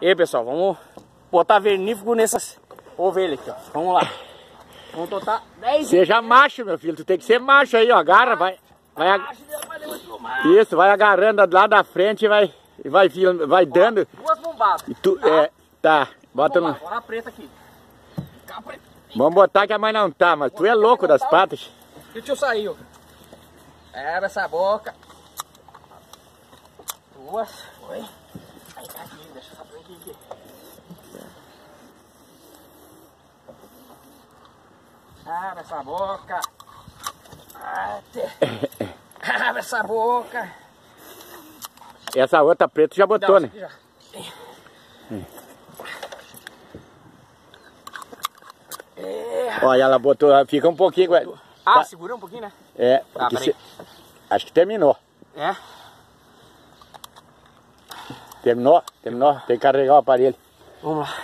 E aí, pessoal, vamos botar vernífugo nessas ovelhas aqui, ó. Vamos lá. Vamos botar 10 Seja macho, meu filho. Tu tem que ser macho aí, ó. Agarra, vai. vai ag... Isso, vai agarrando lá da frente e vai, e vai, vai dando. Duas bombadas. E tu, é, tá. Bota no. Agora a preta aqui. Vamos botar que a mãe não tá, mas tu é louco das patas. Deixa eu sair, ó. Abre essa boca. Duas. Foi. Aí tá aqui, deixa essa frente aqui. Abre essa boca. Abre essa boca. Essa outra preta já botou, né? já. Olha, ela botou, fica um pouquinho. Ah, Tá. segura um pouquinho, né? É, peraí. se- acho que terminou. É. Terminou? Terminou? Tem que carregar o aparelho. Vamos lá.